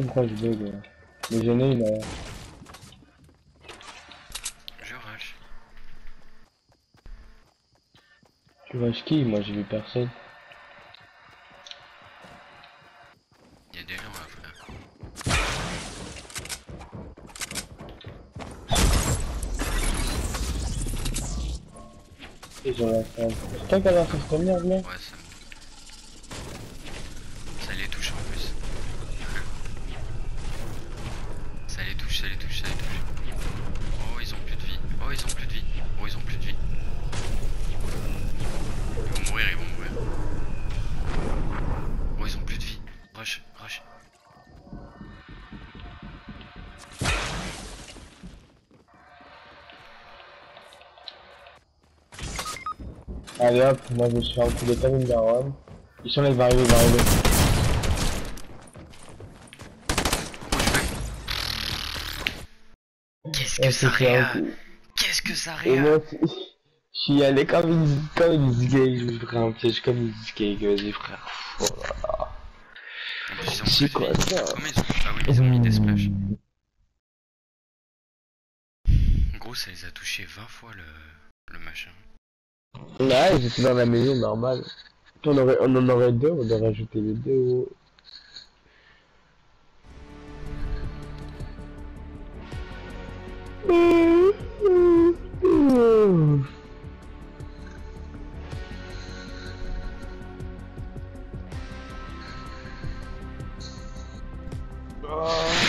sais pourquoi je bug. j'en ai une. euh, Je rush. Tu rush qui? Moi j'ai vu personne. Il y a des gens là, frère. Et j'en ai fait un. C'est toi qui a fait merde là Ouais, Allez hop, moi je me suis enculé comme une daronne. Ils sont là, ils vont arriver, ils vont arriver. Qu'est-ce que ça fait réa. Qu'est-ce que ça Et réa je suis allé comme une, comme une zigay, je me ferai un piège comme une zigay, vas-y frère. Oh là là. C'est quoi ça. Ah ils ont mis des splash. En gros, ça les a touchés 20 fois le, le machin. Ouais, j'étais dans la maison normale. On, aurait, on en aurait deux, on aurait ajouté les deux. oh.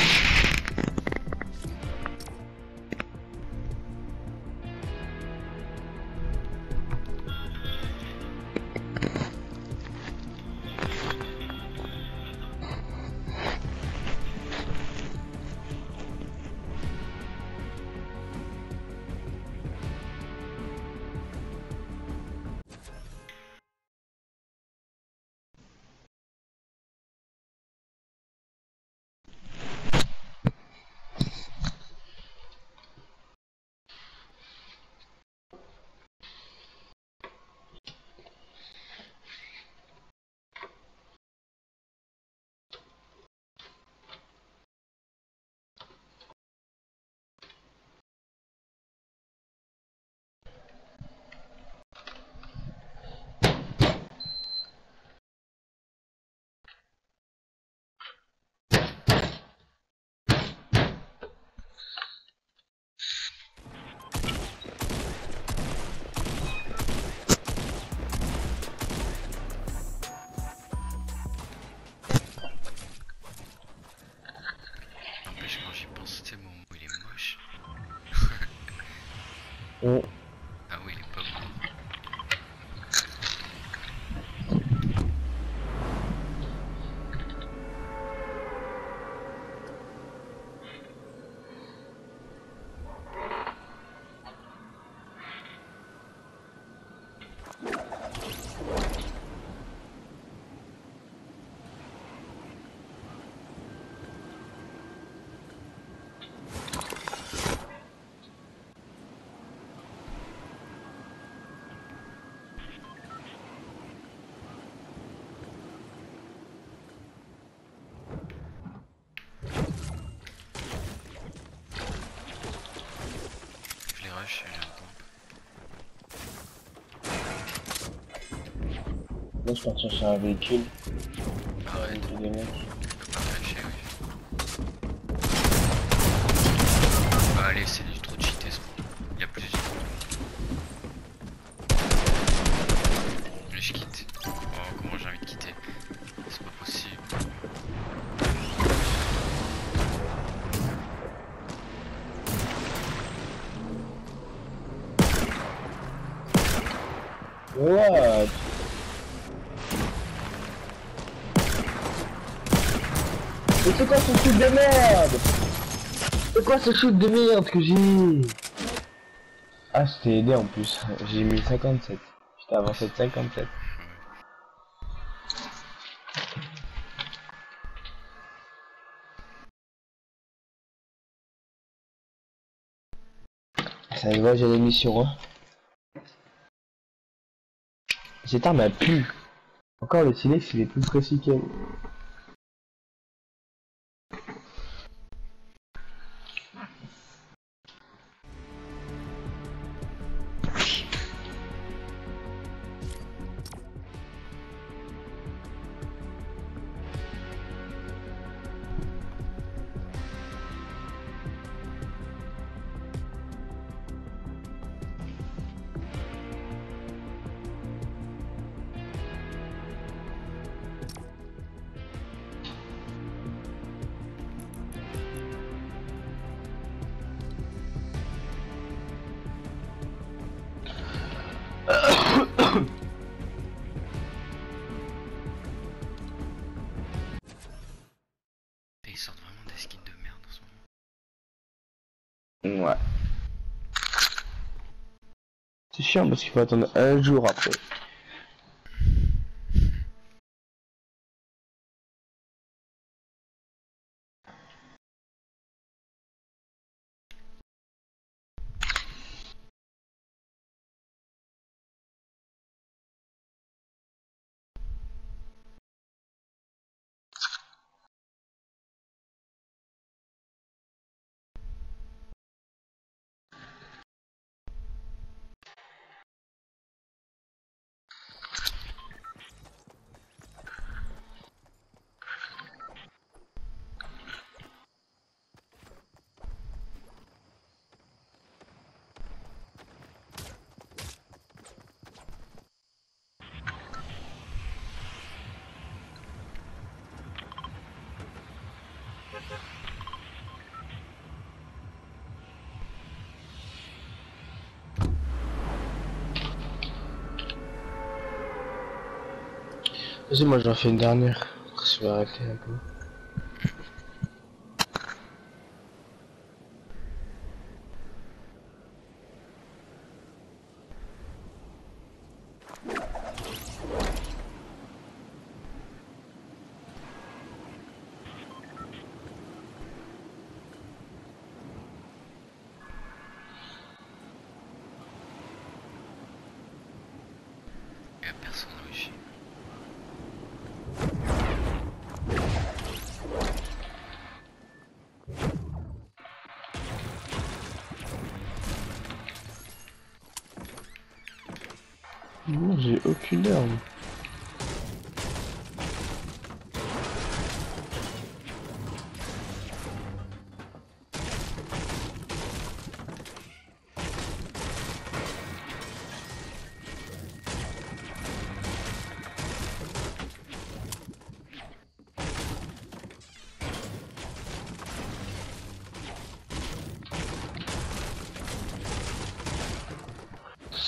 Je les rush, j'ai un pompe. Je un véhicule. Arrête, Et des mecs. De merde C'est quoi ce shoot de merde que j'ai Ah, je t'ai aidé en plus. J'ai mis 57. Je t'ai avancé de 57. Ça se voit, j'ai mis sur eux. Cette arme a pu. Encore le silex il est plus précis qu'elle. Parce qu'il faut attendre un jour après. Vas-y, moi j'en fais une dernière. Je vais arrêter un peu. Personne au j'ai aucune arme.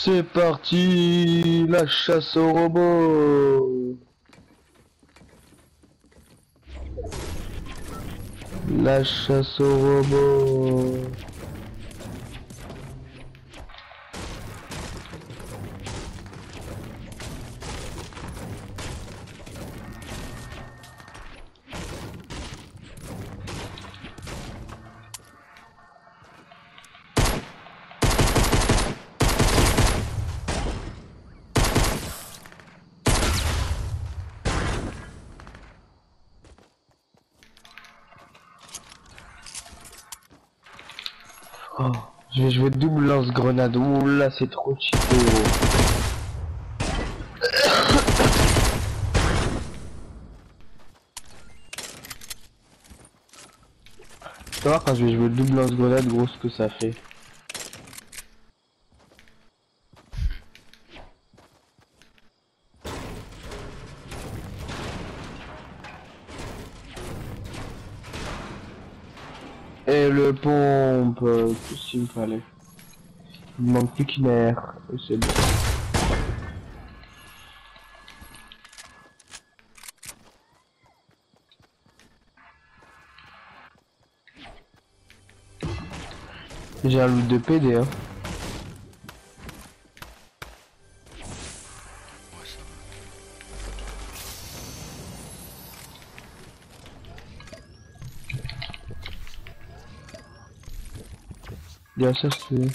C'est parti, la chasse au robot. La chasse au robot. Oh, je vais jouer double Ouh là, c'est trop cheaté. Tu voir quand je vais jouer double lance-grenade, gros, ce que ça fait. Et le pompe, euh, tout ce qu'il me fallait. Il me manque plus qu'une air, c'est bon. J'ai un loot de PD, hein. Ça. Bien sûr, c'est Ouais,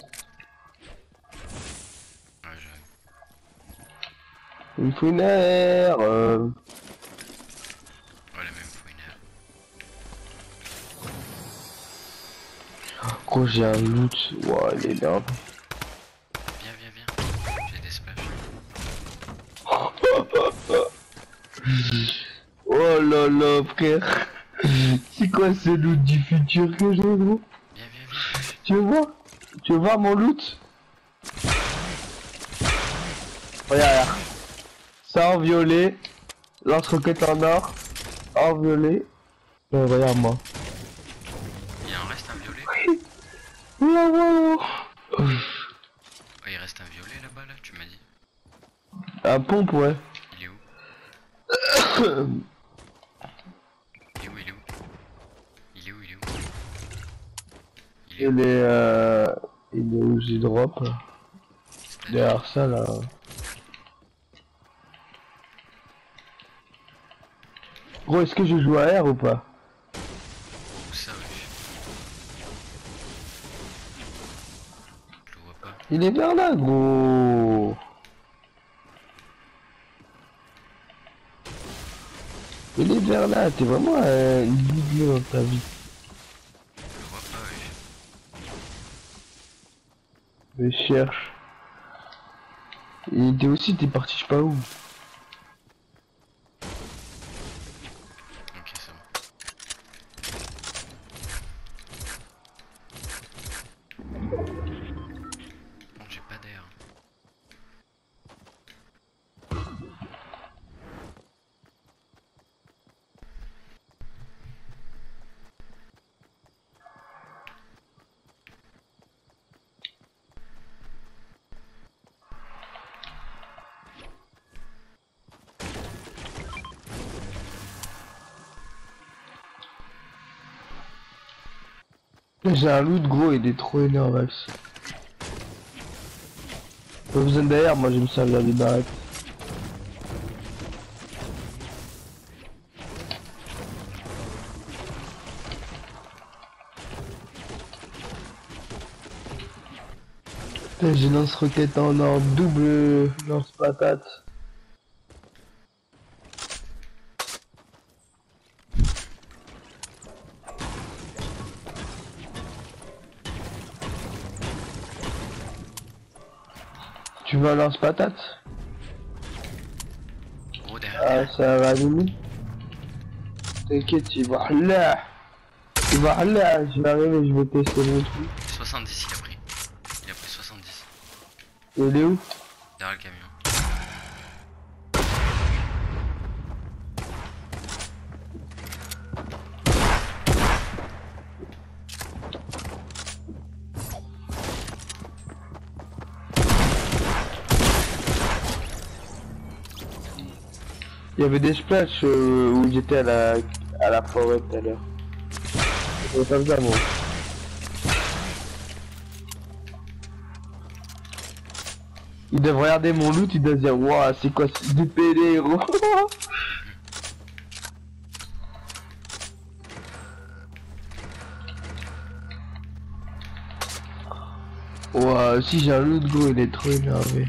j'arrive. Une air. Euh... Ouais, la même fouinaire. Gros, j'ai un loot. Ouah, il est énorme. Viens, viens, viens. J'ai des splashs. Oh là là, frère. C'est quoi ce loot du futur que j'ai, gros Viens, viens, viens. Tu voir Tu voir mon loot? Regarde, regarde. En violet. Lance-roquette en or. En violet. Euh, regarde moi. Il en reste un violet. Ouais, Oh, il reste un violet là-bas, là, tu m'as dit. Un pompe, ouais. Il est où? Il est où, il est où? Il est où, il est où? Il est où? Il est, euh... Il est où drop Derrière ça là. Gros, est-ce que je joue à R ou pas? Ça, Je le vois pas. Il est vers là, gros. Il est vers là, t'es vraiment un idiot dans ta vie. Je le vois pas, wesh. Je cherche. Il était aussi, t'es parti je sais pas où. J'ai un loot gros, il est trop énervé. Pas besoin d'air, moi j'aime ça la des barrettes. J'ai lance-roquette en double lance-patate. Tu veux un lance-patate. Ah, ça va nous T'inquiète, il va là. Il va là, je vais arriver, je vais tester mon truc. 70, il a pris. Il a pris 70. Il est où? Derrière le camion. Il y avait des splashes euh, où j'étais à la, à la forêt tout à l'heure. Ça, moi. Il regarder mon loot, il doit dire, waouh, c'est quoi ce du PD, gros Waouh, si j'ai un loot, gros, il est trop énervé.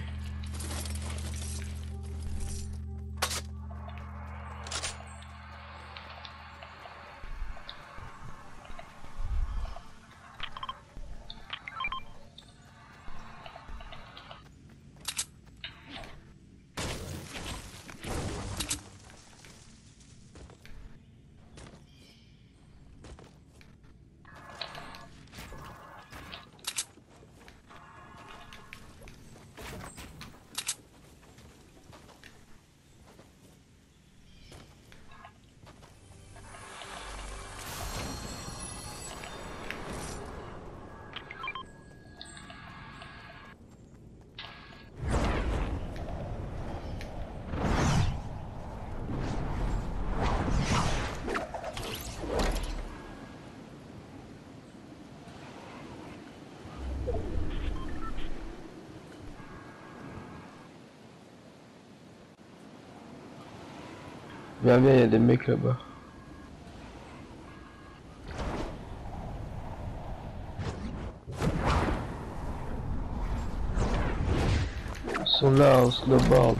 Viens, viens, il y a des mecs là-bas. Ils sont là, on snowboard.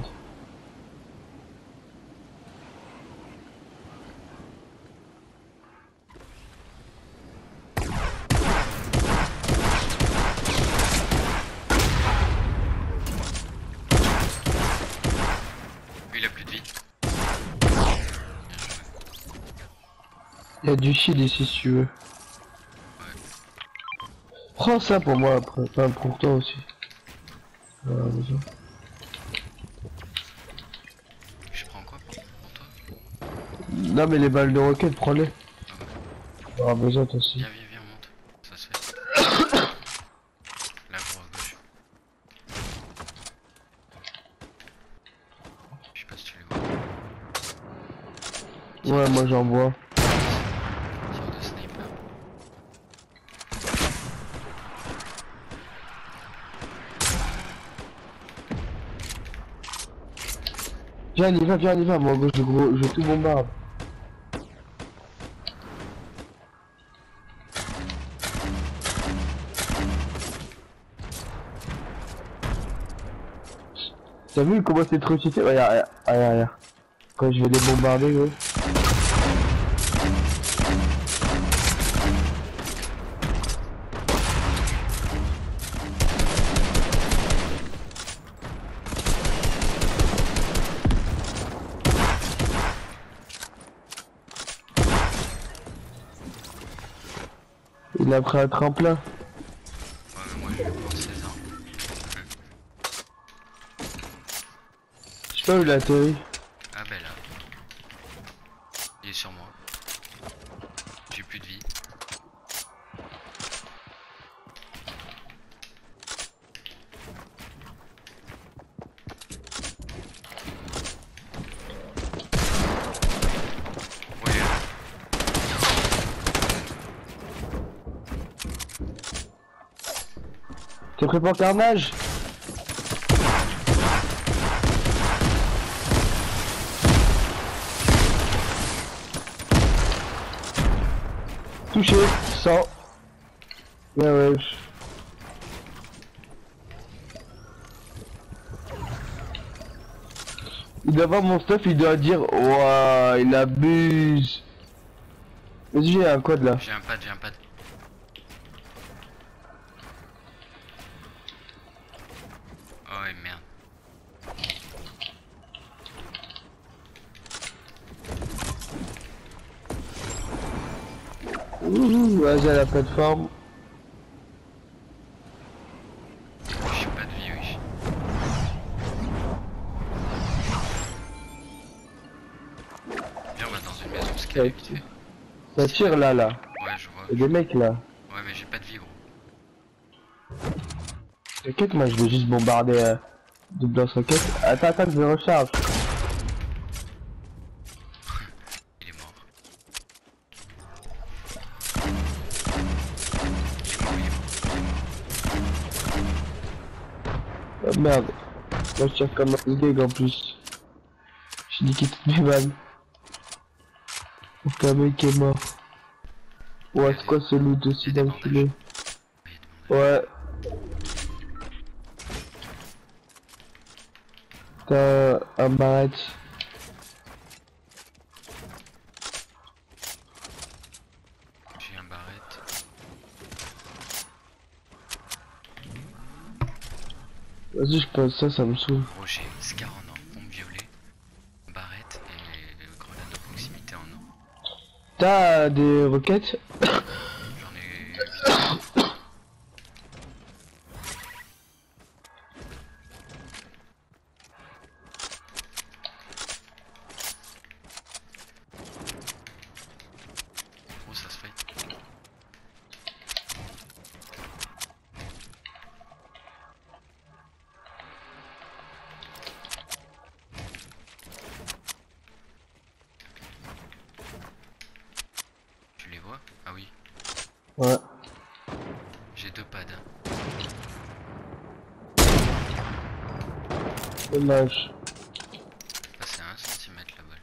Lui, il a plus de vie. Il y a du shield ici si tu veux. Prends ça pour moi après, enfin pour toi aussi. Voilà, besoin. Je prends quoi pour, pour toi? Non mais les balles de roquette, prends-les. T'auras besoin toi aussi. Viens, viens, viens, on monte. Ça se fait. Là, à gauche. Je sais pas si tu les vois. Ouais, moi j'en vois. Viens, on y va, viens, y va. Moi, je, je tout bombarde. T'as vu comment c'est trop cheaté? Regarde, regarde, regarde. Quand je vais les bombarder, gros. A pris un tremplin. Ouais, mais moi, je vais prendre 16 ans. Je sais pas où il a atterri. Ah, ben là. Il est sur moi. J'ai plus de vie. Ouais, il est là. T'es prêt pour le carnage? Touché, 100. Ouais, ouais. Il doit voir mon stuff, il doit dire Ouah, il abuse. Vas-y, j'ai un code là. J'ai un pad, j'ai un pad. Ouh, Vas-y à la plateforme. J'ai pas de vie, oui. Viens, on va dans une maison fait. Ça tire là, là. Ouais, je vois. Il y a des mecs là. Ouais, mais j'ai pas de vie, gros. T'inquiète, moi je vais juste bombarder euh, double roquette. Attends, attends, je recharge. Je tire comme un gag en plus. J'ai niqué toutes mes balles. Donc un mec est mort. Ouais, c'est quoi ce loot aussi d'enculé. Ouais. T'as un barrette. J'ai un barrette. Vas-y, je pense ça, ça me saoule. J'ai Scar en or, pompe violet, barrette et grenade de proximité en or. T'as des roquettes J'en ai. Oh, ça se fait. Tu les vois Ah oui, Ouais. j'ai deux pads. Dommage. Ah, c'est 1 cm la balle.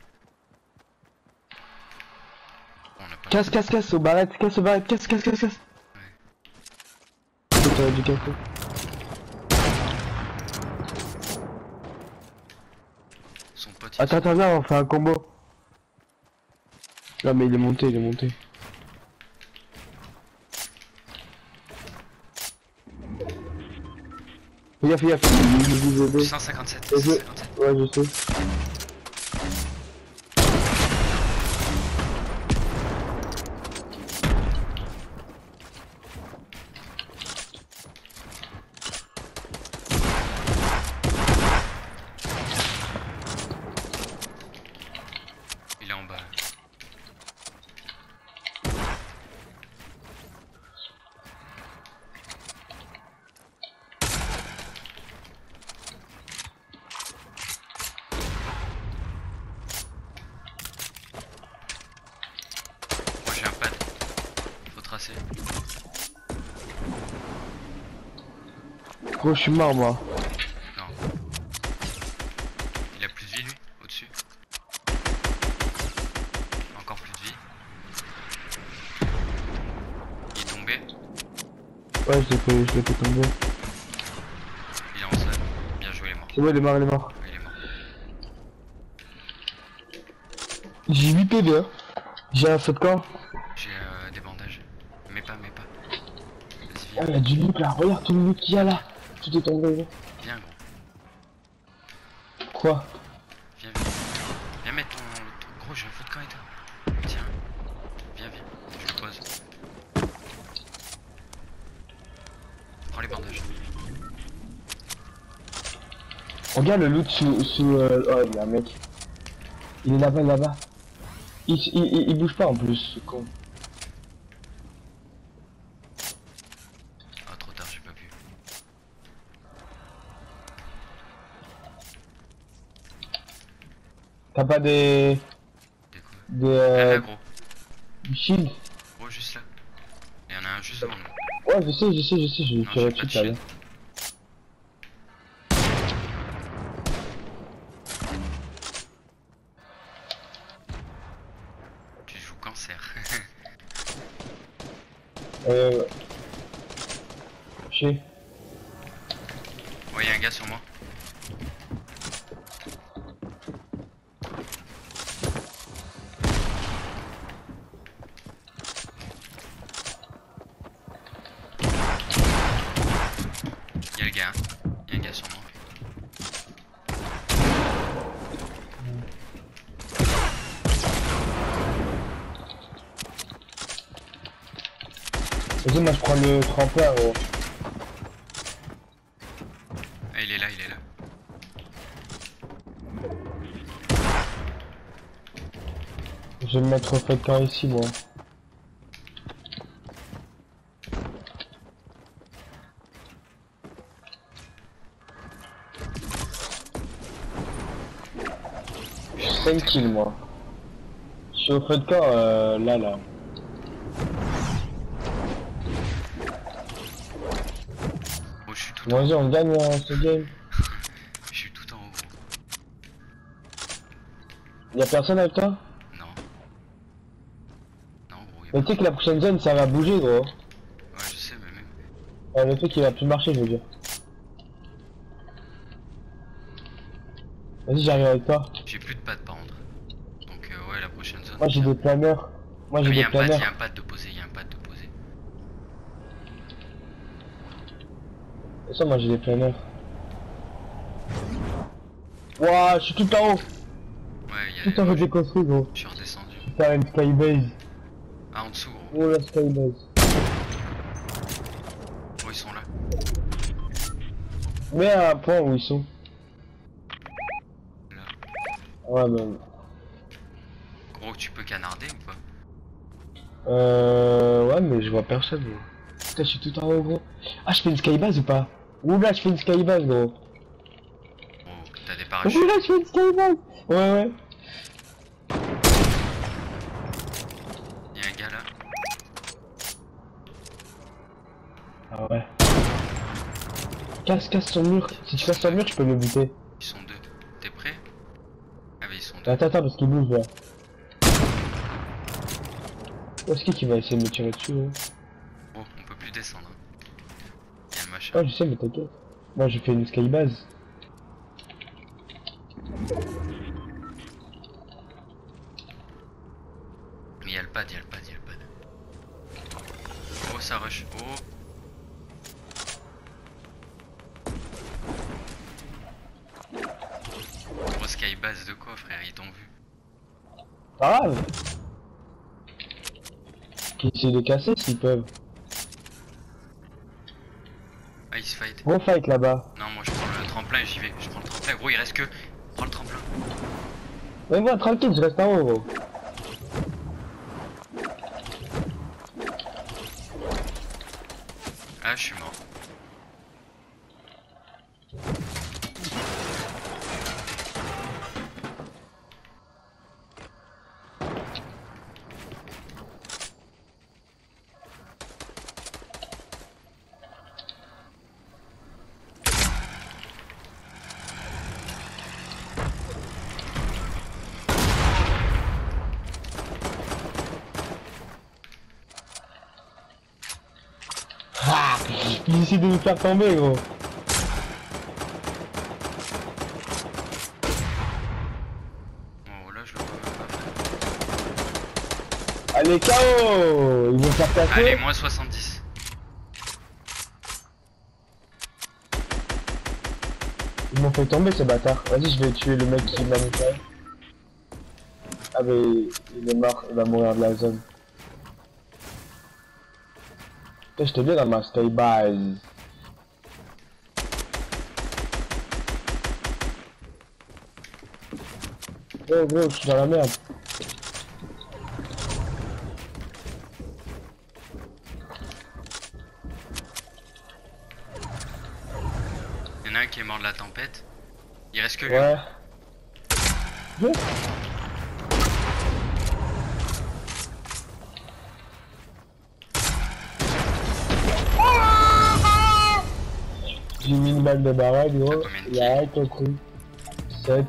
On a pas Casse, casse, casse, au barrette, casse, au barrette, casse, casse, casse, casse. Casser. son pote. il- Attends, attends, viens, on fait un combo. Non, mais il est monté, il est monté. Fais gaffe, fais gaffe, il il vous aider. 157, Et je- 157. Ouais, je sais. Je suis mort, moi. Il a plus de vie, lui, au-dessus. Encore plus de vie. Il est tombé. Ouais, je l'ai fait, je l'ai fait tomber. Il est en salle. Bien joué, il est mort. Ouais, il est mort, il est mort. Il est mort. J'ai 8 PV, hein. J'ai un saut de camp. J'ai euh, des bandages. Mais pas, mais pas. Ah, il y a du loot là, regarde tout le loot qu'il y a là. Tout est tombé, gros. Viens, gros. Quoi Viens, viens. Viens mettre ton. ton- Gros, j'ai un feu de toi. Tiens. Viens, viens. Je le pose. Prends les bandages. Regarde le loot sous. sous euh... Oh, il y a un mec. Il est là-bas, là-bas. Il, il, il, il bouge pas en plus, ce con. Ah, trop tard, j'ai pas vu. T'as pas des. Des Euh, là, gros. shield Gros, juste là. Il y en a un juste devant nous. Ouais, je sais, je sais, je sais, je vais Non, tirer j'ai pas dessus de tout à l'heure. shield. Tu joues cancer. Euh. Je sais. ouais, y a un gars sur moi. Y a le gars. hein. Y a un gars sur moi. Vas-y, moi je prends le tremplin, gros. Ah, il est là, il est là. Je vais me mettre au fait de camp ici, moi. Je suis 5 kills, moi. Je suis au feu de camp, euh, là, là. Oh, je suis tout en haut. Vas-y, on gagne euh, ce game. Je suis tout en haut. Y'a personne avec toi? Mais tu sais que la prochaine zone, ça va bouger, gros. Ouais, je sais, mais même. Euh, le truc, il va plus marcher, je veux dire. Vas-y, j'arrive avec toi. J'ai plus de pattes par contre. Donc, euh, ouais, la prochaine zone. Moi, j'ai des planeurs. Moi, j'ai des planeurs. a un pad de poser, y a un pad de poser. Et ça, moi, j'ai des planeurs. Ouah, je suis tout en haut. Ouais, y a. Tout en haut des construits, gros. Je suis redescendu. Faire une skybase. Ah, en dessous, gros. Oh, la skybase. Oh, ils sont là. Mais à un point où ils sont. Là. Ouais, ben. Gros, tu peux canarder ou pas Euh. Ouais, mais je vois personne, gros. Putain, je suis tout en haut, gros. Ah, je fais une skybase ou pas Ouh là, je fais une skybase, gros. Gros, t'as des parachutes. Ouh là, je fais une skybase. Ouais, ouais. Casse, casse son mur. Si tu casses son mur, je peux le buter. Ils sont deux. T'es prêt? Ah, mais ils sont deux. Attends, attends, parce qu'il bouge là. Où est-ce qu'il va essayer de me tirer dessus hein Oh, on peut plus descendre. hein. Y a le machin. Ouais, je sais, mais t'inquiète. Moi, j'ai fait une skybase. Mais y a le pad, y a le pad, y a le pad. Oh, ça rush. Oh. Gros skybase de quoi, frère Ils t'ont vu. Pas grave. Qui essaient de casser s'ils peuvent. Ah, ils se fight. Gros fight là-bas. Non, moi je prends le tremplin et j'y vais. Je prends le tremplin. Gros, il reste que. Prends le tremplin. Mais moi, tranquille, je reste en haut, gros. Ah, je suis mort. De nous faire tomber, gros. Oh là, je le vois. Allez, KO Ils vont faire passer. Allez, moins 70. Ils m'ont fait tomber, ces bâtards. Vas-y, je vais tuer le mec qui m'a mis. Ah, mais il est mort, il va mourir de la zone. Putain, j'étais bien dans ma stay base. Oh gros, je suis dans la merde. Il y en a un qui est mort de la tempête. Il reste que lui. Ouais. Balle de barrage, gros. Il a rien compris. 7.